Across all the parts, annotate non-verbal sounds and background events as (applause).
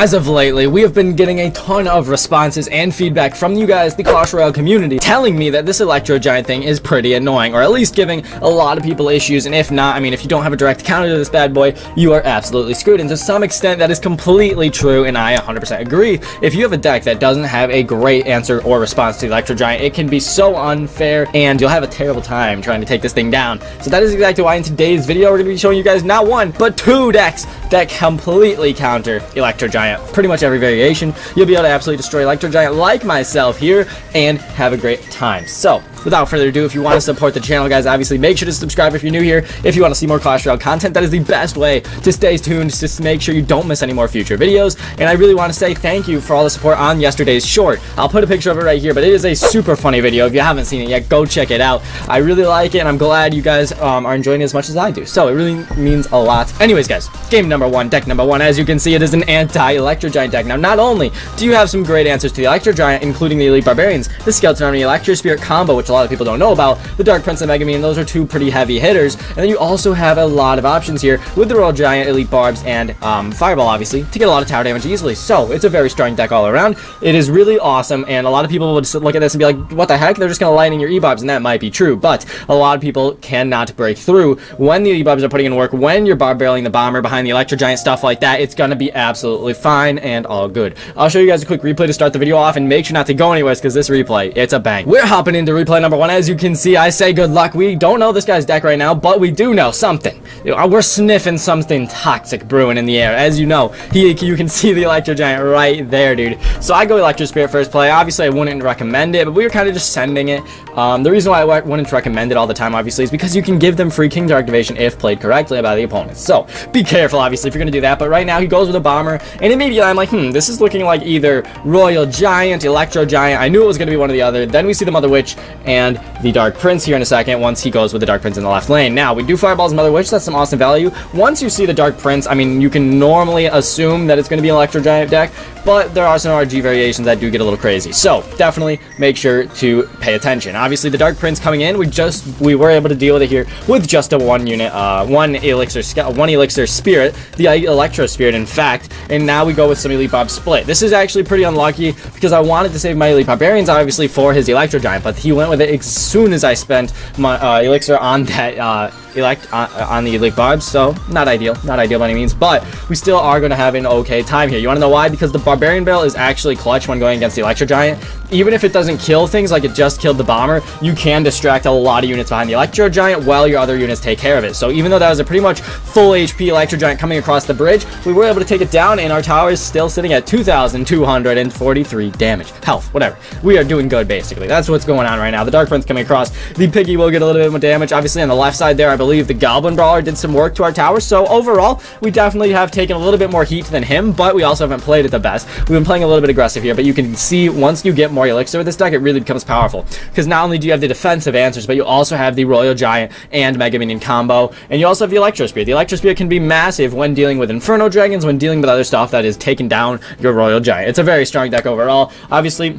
as of lately, we have been getting a ton of responses and feedback from you guys, the Clash Royale community, telling me that this Electro Giant thing is pretty annoying, or at least giving a lot of people issues, and if not, I mean, if you don't have a direct counter to this bad boy, you are absolutely screwed, and to some extent, that is completely true, and I 100% agree. If you have a deck that doesn't have a great answer or response to Electro Giant, it can be so unfair, and you'll have a terrible time trying to take this thing down. So that is exactly why in today's video, we're going to be showing you guys not one, but two decks that completely counter Electro Giant. Pretty much every variation, you'll be able to absolutely destroy Electro Giant like myself here and have a great time. So, without further ado, if you want to support the channel, guys, obviously make sure to subscribe if you're new here. If you want to see more Clash Royale content, that is the best way to stay tuned, just to make sure you don't miss any more future videos. And I really want to say thank you for all the support on yesterday's short. I'll put a picture of it right here, but it is a super funny video. If you haven't seen it yet, go check it out. I really like it, and I'm glad you guys um, are enjoying it as much as I do. So it really means a lot. Anyways, guys, game number one, deck number one. As you can see, it is an anti-Electro Giant deck. Now, not only do you have some great answers to the Electro Giant, including the Elite Barbarians, the Skeleton Army Electro Spirit combo, which a lot of people don't know about, the Dark Prince and Mega Minion, those are two pretty heavy hitters. And then you also have a lot of options here with the Royal Giant, Elite Barbs, and um, Fireball, obviously, to get a lot of tower damage easily. So, it's a very strong deck all around. It is really awesome, and a lot of people just look at this and be like, what the heck? They're just going to in your E-Barbs, and that might be true, but a lot of people cannot break through when the E-Barbs are putting in work, when you're bar barreling the Bomber behind the Electro Giant, stuff like that. It's going to be absolutely fine and all good. I'll show you guys a quick replay to start the video off, and make sure not to go anywhere, because this replay, it's a bang. We're hopping into replay number one. As you can see, I say good luck. We don't know this guy's deck right now, but we do know something. We're sniffing something toxic brewing in the air. As you know, he, you can (laughs) see the Electro Giant right there, dude. So I go Electro Spirit first play. Obviously, I wouldn't recommend it, but we were kind of just sending it. Um, the reason why I wouldn't recommend it all the time, obviously, is because you can give them free King's activation if played correctly by the opponent. So be careful, obviously, if you're going to do that. But right now, he goes with a Bomber, and immediately I'm like, hmm, this is looking like either Royal Giant, Electro Giant. I knew it was going to be one or the other. Then we see the Mother Witch and the Dark Prince here in a second once he goes with the Dark Prince in the left lane. Now, we do Fireball's Mother Witch. That's some awesome value. Once you see the Dark Prince, I mean, you can normally assume that it's going to be an Electro Giant deck, but there are some RG variations that do get a little crazy. So definitely make sure to pay attention. Obviously, the Dark Prince coming in, we just we were able to deal with it here with just a one unit, uh, one elixir, one elixir spirit, the Electro Spirit, in fact. And now we go with some Elite Barb split. This is actually pretty unlucky because I wanted to save my Elite Barbarians, obviously, for his Electro Giant, but he went with it as soon as I spent my uh, elixir on that. Uh, elect on, uh, on the elite barbs so not ideal not ideal by any means but we still are going to have an okay time here. You want to know why? Because the barbarian barrel is actually clutch when going against the electro giant. Even if it doesn't kill things like it just killed the bomber you can distract a lot of units behind the electro giant while your other units take care of it. So even though that was a pretty much full hp electro giant coming across the bridge we were able to take it down and our tower is still sitting at 2243 damage. Health whatever. We are doing good basically. That's what's going on right now. The dark prince coming across. The piggy will get a little bit more damage obviously on the left side there believe the Goblin Brawler did some work to our tower. So overall, we definitely have taken a little bit more heat than him, but we also haven't played it the best. We've been playing a little bit aggressive here, but you can see once you get more Elixir with this deck, it really becomes powerful. Because not only do you have the defensive answers, but you also have the Royal Giant and Mega Minion combo, and you also have the Electro Spirit. The Electro Spirit can be massive when dealing with Inferno Dragons, when dealing with other stuff that is taking down your Royal Giant. It's a very strong deck overall. Obviously,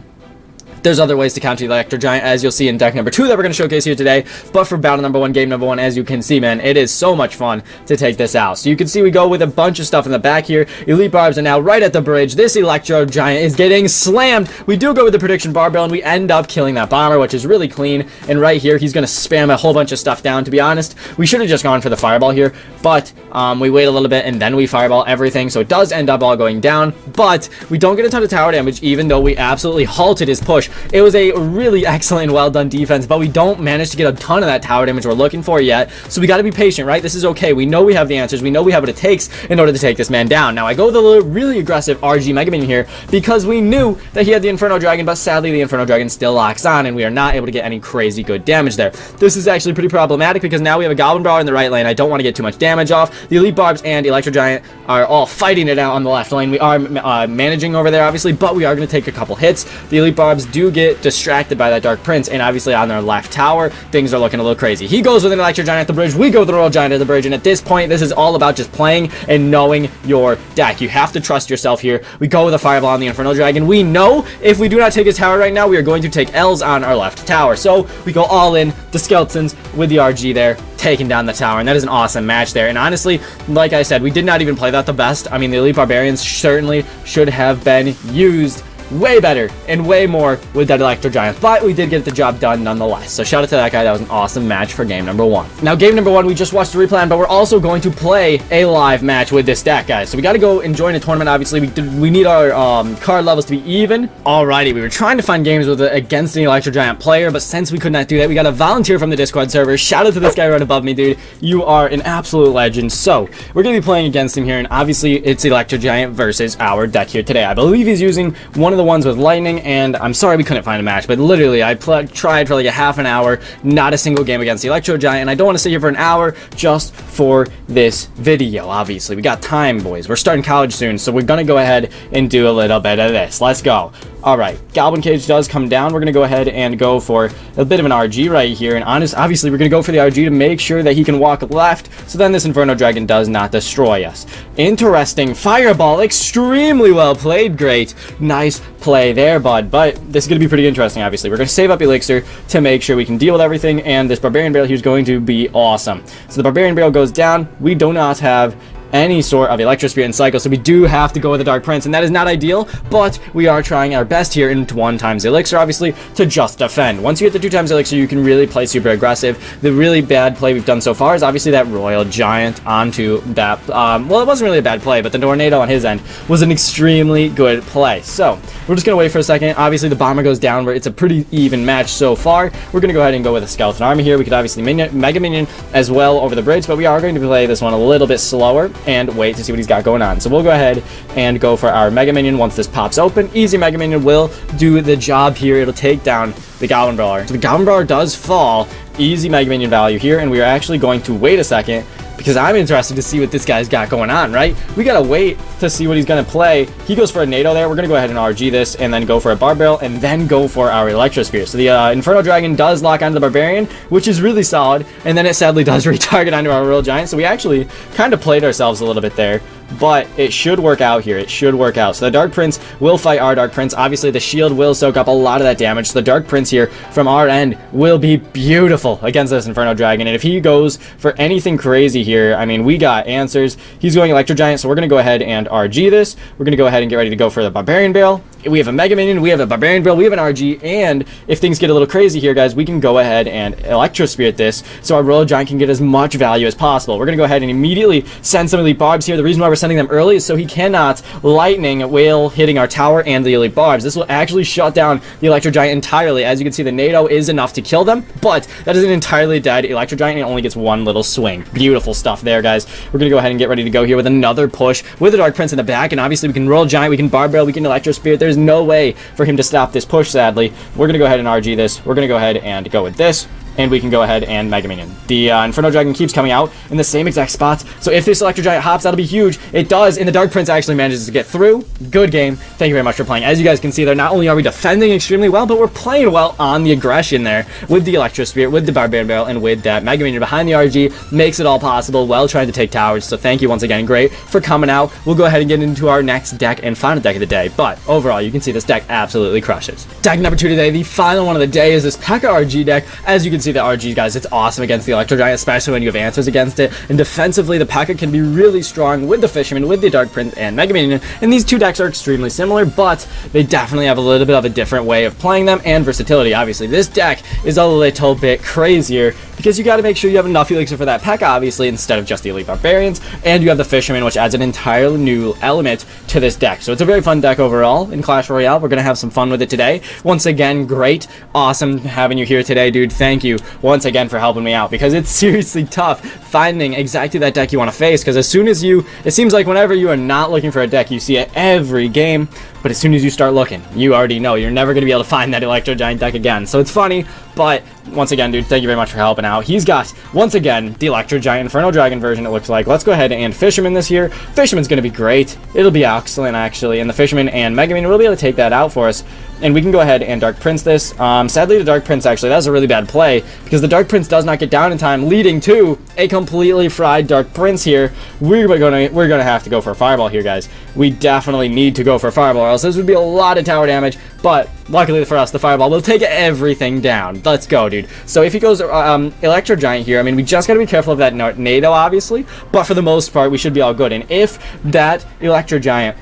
there's other ways to counter the Electro Giant, as you'll see in deck number two that we're going to showcase here today. But for battle number one, game number one, as you can see, man, it is so much fun to take this out. So you can see we go with a bunch of stuff in the back here. Elite Barbs are now right at the bridge. This Electro Giant is getting slammed. We do go with the Prediction Barbell, and we end up killing that Bomber, which is really clean. And right here, he's going to spam a whole bunch of stuff down, to be honest. We should have just gone for the Fireball here, but um, we wait a little bit, and then we Fireball everything. So it does end up all going down, but we don't get a ton of tower damage, even though we absolutely halted his push. It was a really excellent well done defense, but we don't manage to get a ton of that tower damage we're looking for yet. So we got to be patient, right? This is okay. We know we have the answers. We know we have what it takes in order to take this man down. Now, I go with a really aggressive RG Mega Minion here because we knew that he had the Inferno Dragon, but sadly the Inferno Dragon still locks on and we are not able to get any crazy good damage there. This is actually pretty problematic because now we have a Goblin Brawler in the right lane. I don't want to get too much damage off. The Elite Barbs and Electro Giant are all fighting it out on the left lane. We are uh, managing over there, obviously, but we are going to take a couple hits. The Elite Barbs do do get distracted by that Dark Prince, and obviously on their left tower, things are looking a little crazy. He goes with an Electro Giant at the bridge, we go with the Royal Giant at the bridge, and at this point, this is all about just playing and knowing your deck. You have to trust yourself here. We go with a Fireball on the Inferno Dragon. We know if we do not take his tower right now, we are going to take L's on our left tower. So we go all in, the Skeletons with the RG there, taking down the tower, and that is an awesome match there. And honestly, like I said, we did not even play that the best. I mean, the Elite Barbarians certainly should have been used way better and way more with that Electro Giant, but we did get the job done nonetheless. So shout out to that guy. That was an awesome match for game number one. Now, game number one, we just watched the replay, but we're also going to play a live match with this deck, guys. So we got to go and join a tournament. Obviously, we did, we need our um, card levels to be even. Alrighty, we were trying to find games with against an Electro Giant player, but since we could not do that, we got a volunteer from the Discord server. Shout out to this guy right above me, dude. You are an absolute legend. So we're going to be playing against him here, and obviously it's Electro Giant versus our deck here today. I believe he's using one of the ones with lightning and I'm sorry we couldn't find a match, but literally I tried for like a half an hour, not a single game against the Electro Giant, and I don't want to sit here for an hour just for this video, obviously. We got time, boys. We're starting college soon, so we're going to go ahead and do a little bit of this. Let's go. Alright, Goblin Cage does come down. We're going to go ahead and go for a bit of an RG right here. And honest, obviously, we're going to go for the RG to make sure that he can walk left. So then this Inferno Dragon does not destroy us. Interesting. Fireball. Extremely well played. Great. Nice play there, bud. But this is going to be pretty interesting, obviously. We're going to save up Elixir to make sure we can deal with everything. And this Barbarian Barrel here is going to be awesome. So the Barbarian Barrel goes down. We do not have any sort of Electro Spirit and Cycle, so we do have to go with the Dark Prince, and that is not ideal, but we are trying our best here in one times Elixir, obviously, to just defend. Once you get the two times Elixir, you can really play super aggressive. The really bad play we've done so far is obviously that Royal Giant onto that, um, well, it wasn't really a bad play, but the Tornado on his end was an extremely good play. So, we're just going to wait for a second. Obviously, the Bomber goes down, where it's a pretty even match so far. We're going to go ahead and go with a Skeleton Army here. We could obviously minion, Mega Minion as well over the bridge, but we are going to play this one a little bit slower and wait to see what he's got going on. So we'll go ahead and go for our Mega Minion once this pops open. Easy Mega Minion will do the job here. It'll take down the Goblin Brawler. So the Goblin Brawler does fall. Easy Mega Minion value here, and we are actually going to wait a second because I'm interested to see what this guy's got going on, right? We gotta wait to see what he's gonna play. He goes for a Nado there. We're gonna go ahead and RG this and then go for a Barbarrel and then go for our Electro Spirit. So the uh, Inferno Dragon does lock onto the Barbarian, which is really solid, and then it sadly (laughs) does retarget onto our Royal Giant. So we actually kind of played ourselves a little bit there but it should work out here. It should work out. So the Dark Prince will fight our Dark Prince. Obviously, the shield will soak up a lot of that damage. So the Dark Prince here from our end will be beautiful against this Inferno Dragon. And if he goes for anything crazy here, I mean, we got answers. He's going Electro Giant, so we're going to go ahead and RG this. We're going to go ahead and get ready to go for the Barbarian Barrel. We have a Mega Minion, we have a Barbarian Barrel, we have an RG, and if things get a little crazy here, guys, we can go ahead and Electro Spirit this so our Royal Giant can get as much value as possible. We're going to go ahead and immediately send some of the Barbs here. The reason why we're sending them early is so he cannot Lightning Whale hitting our tower and the Elite Barbs. This will actually shut down the Electro Giant entirely. As you can see, the Nado is enough to kill them, but that is an entirely dead Electro Giant and it only gets one little swing. Beautiful stuff there, guys. We're going to go ahead and get ready to go here with another push with the Dark Prince in the back, and obviously we can Royal Giant, we can Barbell, we can Electro Spirit. There's no way for him to stop this push, sadly. We're going to go ahead and RG this. We're going to go ahead and go with this and we can go ahead and Mega Minion. The uh, Inferno Dragon keeps coming out in the same exact spots, so if this Electro Giant hops, that'll be huge. It does, and the Dark Prince actually manages to get through. Good game. Thank you very much for playing. As you guys can see there, not only are we defending extremely well, but we're playing well on the aggression there with the Electro Spirit, with the Barbarian Barrel, and with that Mega Minion behind the RG. Makes it all possible while trying to take towers, so thank you once again. Great for coming out. We'll go ahead and get into our next deck and final deck of the day, but overall, you can see this deck absolutely crushes. Deck number two today, the final one of the day, is this P.E.K.K.A RG deck. As you can see, the RG, guys, it's awesome against the Electro Giant, especially when you have answers against it. And defensively, the P.E.K.K.A can be really strong with the Fisherman, with the Dark Prince, and Mega Minion. And these two decks are extremely similar, but they definitely have a little bit of a different way of playing them and versatility. Obviously, this deck is a little bit crazier because you got to make sure you have enough Elixir for that P.E.K.K.A, obviously, instead of just the Elite Barbarians. And you have the Fisherman, which adds an entirely new element to this deck. So it's a very fun deck overall in Clash Royale. We're going to have some fun with it today. Once again, great. Awesome having you here today, dude. Thank you once again for helping me out because it's (laughs) seriously tough finding exactly that deck you want to face because as soon as you, it seems like whenever you are not looking for a deck, you see it every game, but as soon as you start looking, you already know you're never going to be able to find that Electro Giant deck again. So it's funny, But once again, dude, thank you very much for helping out. He's got, once again, the Electro Giant Inferno Dragon version, it looks like. Let's go ahead and Fisherman this year. Fisherman's going to be great. It'll be excellent, actually. And the Fisherman and Mega Minion will be able to take that out for us. And we can go ahead and Dark Prince this. Um, sadly, the Dark Prince, actually, that was a really bad play. Because the Dark Prince does not get down in time, leading to a completely fried Dark Prince here. We're going to we're gonna have to go for a Fireball here, guys. We definitely need to go for a Fireball, else this would be a lot of tower damage. But luckily for us, the Fireball will take everything down. Let's go, dude. So if he goes um, Electro Giant here, I mean, we just got to be careful of that Nado, obviously. But for the most part, we should be all good. And if that Electro Giant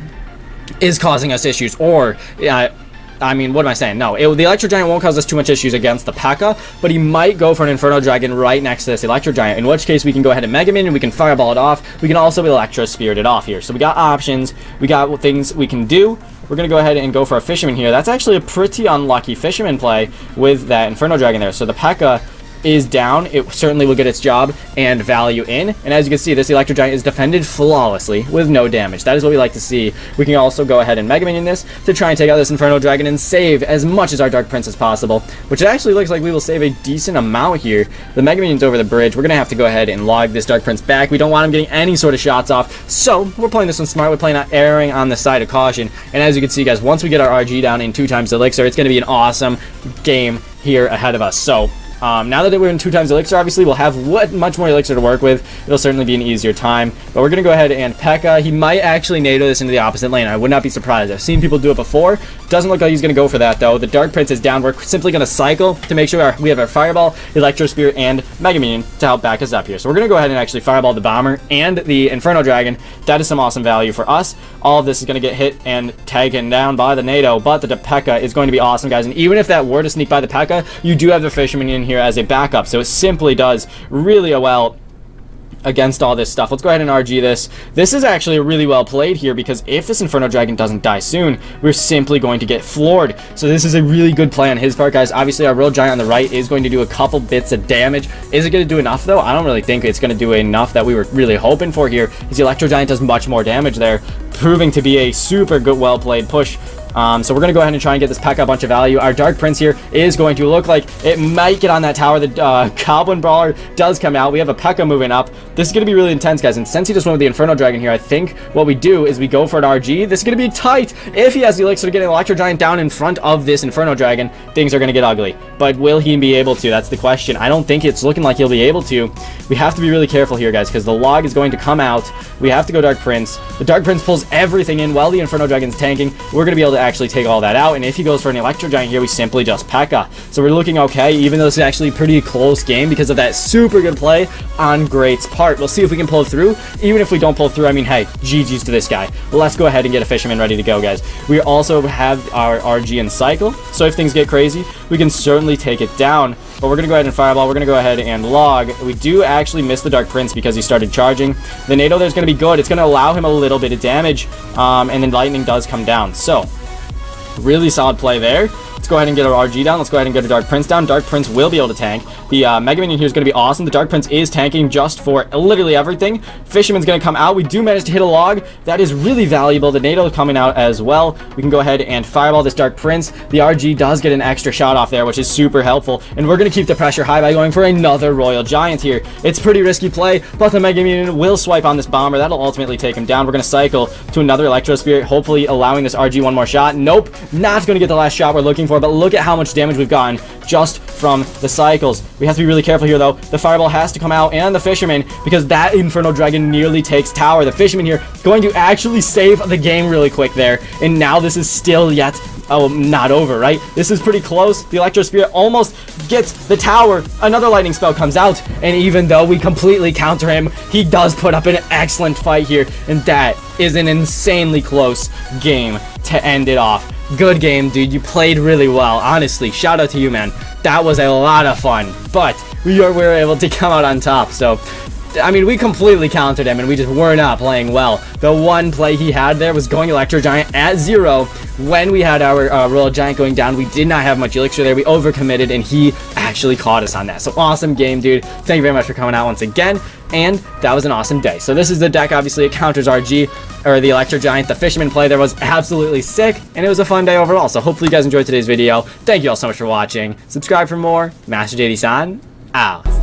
is causing us issues, or... Uh, I mean, what am I saying? No, it, the Electro Giant won't cause us too much issues against the P.E.K.K.A, but he might go for an Inferno Dragon right next to this Electro Giant, in which case we can go ahead and Mega Man and we can Fireball it off. We can also Electro Spirit it off here. So we got options, we got things we can do. We're going to go ahead and go for a Fisherman here. That's actually a pretty unlucky Fisherman play with that Inferno Dragon there. So the P.E.K.K.A is down, it certainly will get its job and value in. And as you can see, this Electro Giant is defended flawlessly with no damage. That is what we like to see. We can also go ahead and Mega Minion this to try and take out this Inferno Dragon and save as much as our Dark Prince as possible, which it actually looks like we will save a decent amount here. The Mega Minion's over the bridge. We're going to have to go ahead and log this Dark Prince back. We don't want him getting any sort of shots off, so we're playing this one smart. We're playing out erring on the side of caution. And as you can see, guys, once we get our RG down in two times the Elixir, it's going to be an awesome game here ahead of us. So um, now that we're in two times Elixir, obviously, we'll have what, much more Elixir to work with. It'll certainly be an easier time. But we're going to go ahead and P.E.K.K.A. He might actually Nado this into the opposite lane. I would not be surprised. I've seen people do it before. Doesn't look like he's going to go for that, though. The Dark Prince is down. We're simply going to cycle to make sure our, we have our Fireball, Electro Spirit, and Mega Minion to help back us up here. So we're going to go ahead and actually Fireball the Bomber and the Inferno Dragon. That is some awesome value for us. All of this is going to get hit and taken down by the Nado, but the P.E.K.K.A. is going to be awesome, guys. And even if that were to sneak by the P.E.K.K.A., you do have the Fisherman in here as a backup. So it simply does really well against all this stuff. Let's go ahead and RG this. This is actually a really well played here because if this Inferno Dragon doesn't die soon, we're simply going to get floored. So this is a really good play on his part, guys. Obviously, our Royal Giant on the right is going to do a couple bits of damage. Is it going to do enough, though? I don't really think it's going to do enough that we were really hoping for here. His Electro Giant does much more damage there, proving to be a super good, well-played push um, so we're going to go ahead and try and get this pack a bunch of value. Our Dark Prince here is going to look like it might get on that tower. The uh, (laughs) Goblin Brawler does come out. We have a P.E.K.K.A moving up. This is going to be really intense, guys. And since he just went with the Inferno Dragon here, I think what we do is we go for an RG. This is going to be tight. If he has the Elixir to get an Electro Giant down in front of this Inferno Dragon, things are going to get ugly. But will he be able to? That's the question. I don't think it's looking like he'll be able to. We have to be really careful here, guys, because the log is going to come out. We have to go Dark Prince. The Dark Prince pulls everything in while the Inferno Dragon's tanking. We're going to be able to actually take all that out, and if he goes for an Electro Giant here, we simply just P.E.K.K.A. So we're looking okay, even though this is actually a pretty close game because of that super good play on Great's part. We'll see if we can pull through. Even if we don't pull through, I mean, hey, GG's to this guy. Let's go ahead and get a Fisherman ready to go, guys. We also have our RG and Cycle, so if things get crazy, we can certainly take it down. But we're going to go ahead and Fireball. We're going to go ahead and Log. We do actually miss the Dark Prince because he started charging. The Nado there's going to be good. It's going to allow him a little bit of damage, um, and then Lightning does come down. So, Really solid play there. Let's go ahead and get our RG down. Let's go ahead and get a Dark Prince down. Dark Prince will be able to tank. The uh, Mega Minion here is going to be awesome. The Dark Prince is tanking just for literally everything. Fisherman's going to come out. We do manage to hit a log. That is really valuable. The Nado coming out as well. We can go ahead and Fireball this Dark Prince. The RG does get an extra shot off there, which is super helpful. And we're going to keep the pressure high by going for another Royal Giant here. It's pretty risky play, but the Mega Minion will swipe on this Bomber. That'll ultimately take him down. We're going to cycle to another Electro Spirit, hopefully allowing this RG one more shot. Nope, not going to get the last shot we're looking for, but look at how much damage we've gotten just from the cycles. We have to be really careful here, though. The Fireball has to come out, and the Fisherman, because that Inferno Dragon nearly takes tower. The Fisherman here going to actually save the game really quick there, and now this is still yet oh, not over, right? This is pretty close. The Electro Spirit almost gets the tower. Another lightning spell comes out, and even though we completely counter him, he does put up an excellent fight here, and that is an insanely close game to end it off. Good game, dude. You played really well. Honestly, shout out to you, man. That was a lot of fun. But we were, we were able to come out on top. So I mean, we completely countered him, and we just were not playing well. The one play he had there was going Electro Giant at zero. When we had our uh, Royal Giant going down, we did not have much Elixir there. We overcommitted, and he actually caught us on that. So awesome game, dude. Thank you very much for coming out once again, and that was an awesome day. So this is the deck. Obviously, it counters RG, or the Electro Giant. The Fisherman play there was absolutely sick, and it was a fun day overall. So hopefully you guys enjoyed today's video. Thank you all so much for watching. Subscribe for more. Master Diddy San, out.